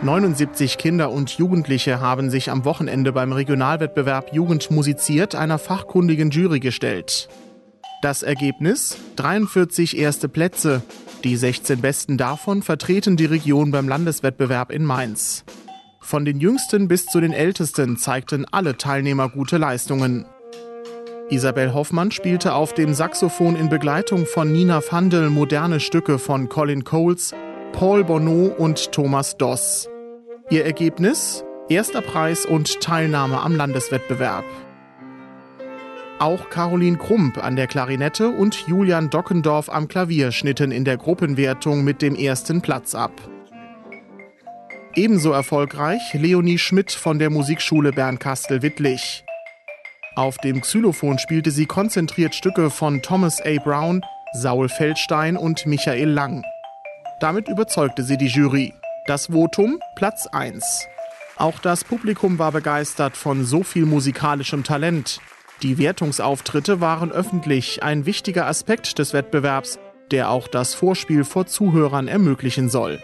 79 Kinder und Jugendliche haben sich am Wochenende beim Regionalwettbewerb Jugend musiziert einer fachkundigen Jury gestellt. Das Ergebnis? 43 erste Plätze. Die 16 besten davon vertreten die Region beim Landeswettbewerb in Mainz. Von den jüngsten bis zu den ältesten zeigten alle Teilnehmer gute Leistungen. Isabel Hoffmann spielte auf dem Saxophon in Begleitung von Nina Fandel moderne Stücke von Colin Coles, Paul Bonneau und Thomas Doss. Ihr Ergebnis? Erster Preis und Teilnahme am Landeswettbewerb. Auch Caroline Krump an der Klarinette und Julian Dockendorf am Klavier schnitten in der Gruppenwertung mit dem ersten Platz ab. Ebenso erfolgreich Leonie Schmidt von der Musikschule Bernkastel-Wittlich. Auf dem Xylophon spielte sie konzentriert Stücke von Thomas A. Brown, Saul Feldstein und Michael Lang. Damit überzeugte sie die Jury. Das Votum Platz 1. Auch das Publikum war begeistert von so viel musikalischem Talent. Die Wertungsauftritte waren öffentlich, ein wichtiger Aspekt des Wettbewerbs, der auch das Vorspiel vor Zuhörern ermöglichen soll.